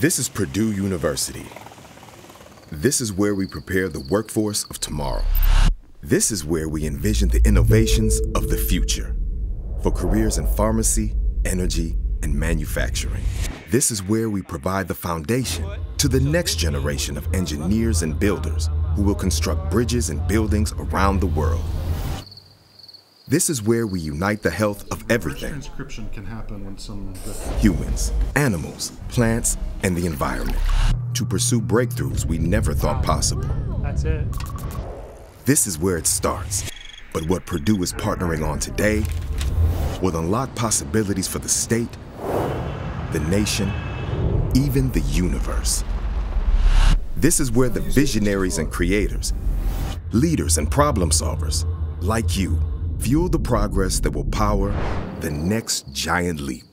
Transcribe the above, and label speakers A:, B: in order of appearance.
A: This is Purdue University. This is where we prepare the workforce of tomorrow. This is where we envision the innovations of the future for careers in pharmacy, energy, and manufacturing. This is where we provide the foundation to the next generation of engineers and builders who will construct bridges and buildings around the world. This is where we unite the health of everything
B: Transcription can happen when some.
A: humans, animals, plants, and the environment to pursue breakthroughs we never thought possible.
C: That's it.
A: This is where it starts. But what Purdue is partnering on today will unlock possibilities for the state, the nation, even the universe. This is where the visionaries and creators, leaders and problem solvers, like you, fuel the progress that will power the next giant leap.